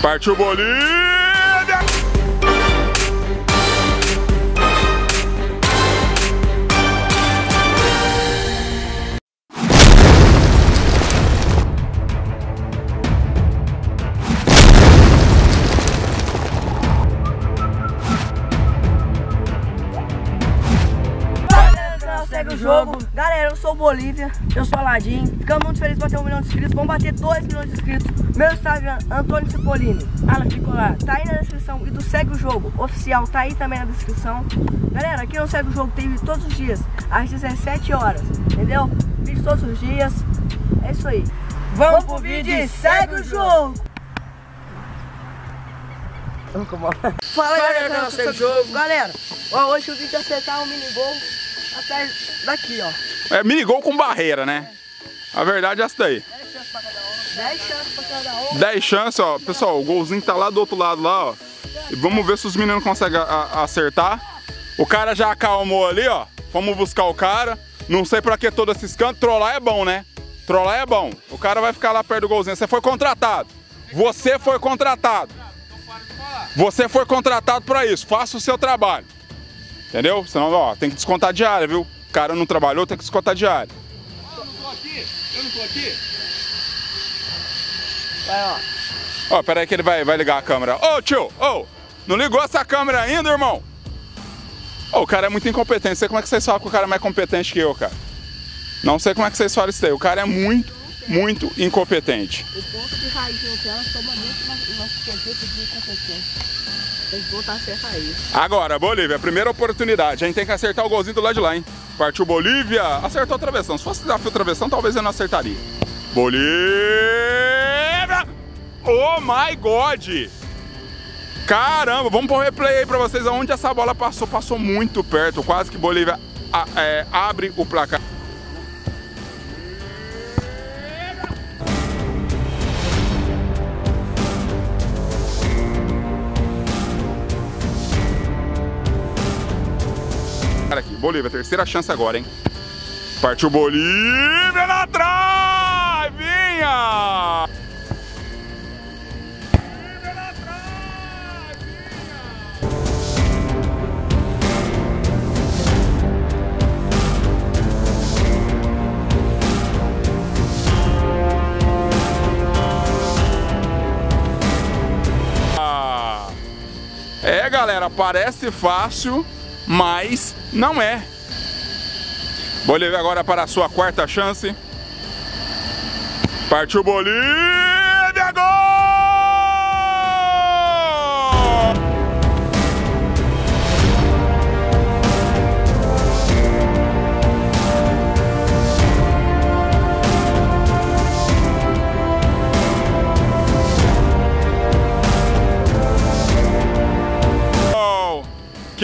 Partiu Bolívia! Sou o Bolívia, eu sou Aladim. Ficamos muito felizes por ter um milhão de inscritos. Vamos bater 2 milhões de inscritos. Meu Instagram, Antônio Cipollini. Ala ficou lá, tá aí na descrição. E do Segue o Jogo oficial, tá aí também na descrição. Galera, aqui no Segue o Jogo tem vídeo todos os dias, às 17 horas. Entendeu? Vídeo todos os dias. É isso aí. Vamos, pro vídeo e segue o jogo! Fala galera, galera segue o jogo. Galera, ó, hoje o vídeo é acertar um mini gol até daqui, ó. É mini gol com barreira, né? A verdade é essa daí. 10 chances pra cada um. 10 chances pra cada. 10 chances, ó. Pessoal, o golzinho tá lá do outro lado lá, ó. E vamos ver se os meninos conseguem acertar. O cara já acalmou ali, ó. Vamos buscar o cara. Não sei pra que todo esse cantos. Trollar é bom, né? Trollar é bom. O cara vai ficar lá perto do golzinho. Você foi contratado. Você foi contratado. Você foi contratado pra isso. Faça o seu trabalho. Entendeu? Senão, ó, tem que descontar diária, viu? O cara não trabalhou, tem que descontar diária. Eu não tô aqui? Eu não tô aqui? Vai, ó. Ó, pera aí que ele vai, vai ligar a câmera. Ô, tio, ô, não ligou essa câmera ainda, irmão? Ô, o cara é muito incompetente. Sei como é que vocês falam que o cara é mais competente que eu, cara. Não sei como é que vocês falam isso daí. O cara é muito, muito incompetente. O ponto de raiz no tela toma muito quesito de competência. Tem que voltar a ser raiz. Agora, Bolívia, primeira oportunidade. A gente tem que acertar o golzinho do lado de lá, hein? Partiu Bolívia, acertou a travessão. Se fosse desafio travessão, talvez eu não acertaria. Bolívia! Oh my God! Caramba, vamos pôr o replay aí pra vocês aonde essa bola passou. Passou muito perto, quase que Bolívia a- é, abre o placar. Bolívia, terceira chance agora, hein? Partiu Bolívia na travinha! Ah. É, galera, parece fácil, mas não é. Bolívia agora para a sua quarta chance. Partiu Bolívia,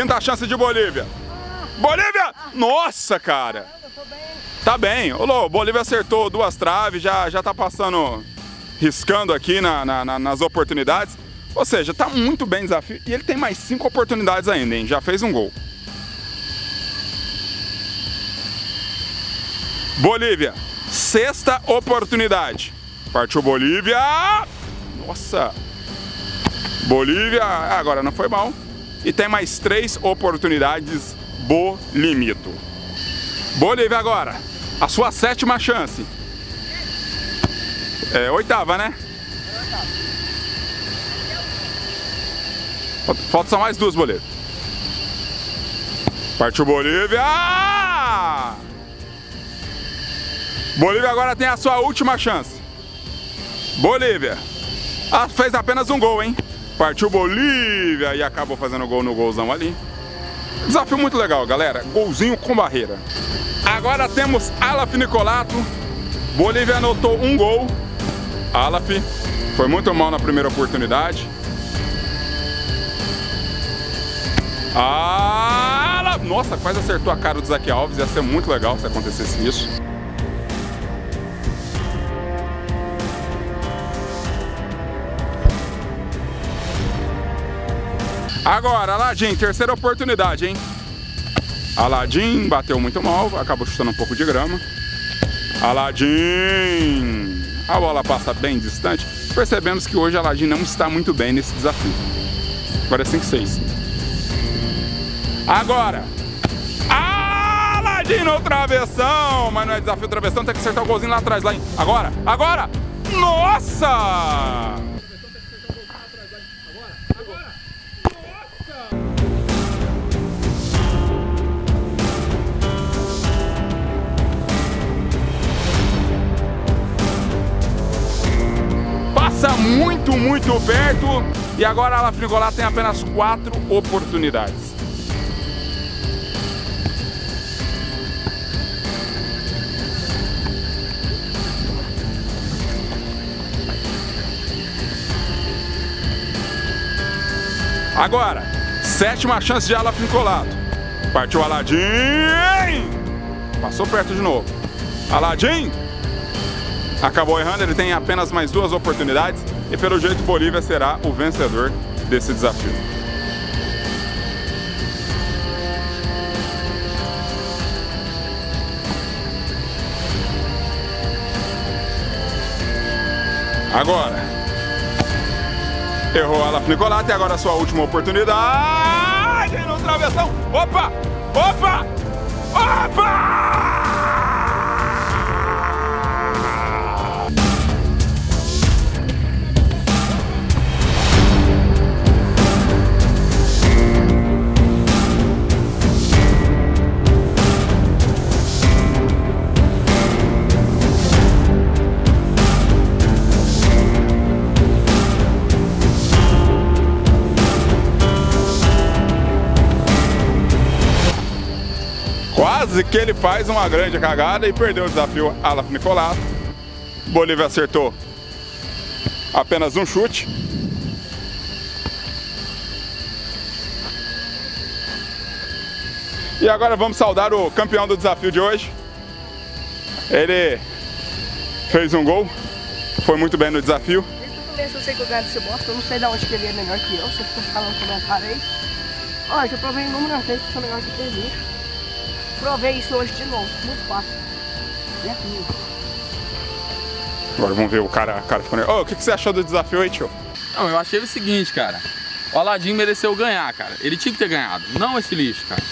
Quinta chance de Bolívia. Bolívia! Nossa, cara! Tá bem. Ô, Lô, Bolívia acertou duas traves, já, já tá passando, riscando aqui na- na- na- nas oportunidades. Ou seja, tá muito bem desafio. E ele tem mais cinco oportunidades ainda, hein? Já fez um gol. Bolívia, sexta oportunidade. Partiu Bolívia! Nossa! Bolívia, agora não foi mal. E tem mais três oportunidades Bolimito. Bolívia agora, a sua sétima chance. É oitava, né? Falta- só mais duas, Bolívia. Partiu Bolívia! Bolívia agora tem a sua última chance. Bolívia. Ah, fez apenas um gol, hein? Partiu Bolívia e acabou fazendo gol no golzão ali. Desafio muito legal, galera. Golzinho com barreira. Agora temos Alaf Nicolato. Bolívia anotou um gol. Alaf foi muito mal na primeira oportunidade. Alaf! Nossa, quase acertou a cara do Zaque Alves. Ia ser muito legal se acontecesse isso. Agora, Aladim, terceira oportunidade, hein? Aladim bateu muito mal, acabou chutando um pouco de grama. Aladim! A bola passa bem distante. percebemos que hoje Aladim não está muito bem nesse desafio. Agora é 5-6. Agora! Aladim no travessão! Mas não é desafio travessão, tem que acertar o golzinho lá atrás. Lá em... Agora! Agora! Nossa! Muito, muito perto. E agora a Lafrigolá tem apenas quatro oportunidades. Agora, sétima chance de Alafim colado. Partiu Aladim! Passou perto de novo. Aladim! Acabou errando, ele tem apenas mais duas oportunidades e pelo jeito Bolívia será o vencedor desse desafio. Agora, Errou a La Nicolata e agora a sua última oportunidade no travessão. Opa! Opa! Opa! Quase que ele faz uma grande cagada e perdeu o desafio Alaf Nicolato. Bolívia acertou apenas um chute. E agora vamos saudar o campeão do desafio de hoje. Ele fez um gol, foi muito bem no desafio. O eu sei que eu ganho desse bosta, eu não sei de onde que ele é melhor que eu, você fica falando comentário aí. Ó, já provei inúmeras vezes que sou melhor que ele. Provei isso hoje de novo, muito fácil. Comigo. Agora vamos ver o cara, cara ficou nervoso. Ô, o que, que você achou do desafio aí, tio? Não, eu achei o seguinte, cara. O Aladim mereceu ganhar, cara. Ele tinha que ter ganhado, não esse lixo, cara.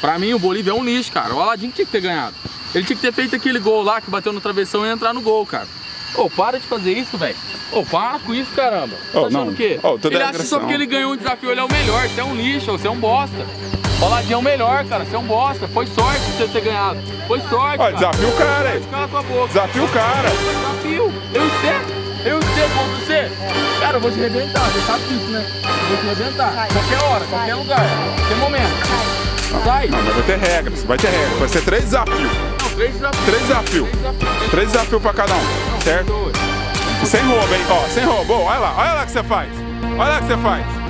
Pra mim, o Bolívia é um lixo, cara. O Aladim tinha que ter ganhado. Ele tinha que ter feito aquele gol lá que bateu no travessão e entrar no gol, cara. Ô, para de fazer isso, velho. Ô, para com isso, caramba. Ô, tá achando não. o quê? Toda ele acha só porque ele ganhou um desafio, ele é o melhor. Você é um lixo, você é um bosta. O Aladim é o melhor, cara. Você é um bosta. Foi sorte você ter ganhado. Foi sorte, Ó, cara. desafio o cara aí. Cala tua boca. Desafio o cara. Desafio. Eu sei. Eu sei como você. Cara, eu vou te arrebentar. Você sabe disso, né? Eu vou te arrebentar. Sai. Qualquer hora, Sai. qualquer lugar. Qualquer momento. Sai. Não, mas vai ter regras, vai ter regras. Vai ser três desafios. Não, três desafios. Três desafios. Três desafios. Três desafios pra cada um, certo? Dois. Sem roubo, hein? Ó, sem roubo. Olha lá, olha lá o que você faz. Olha lá o que você faz.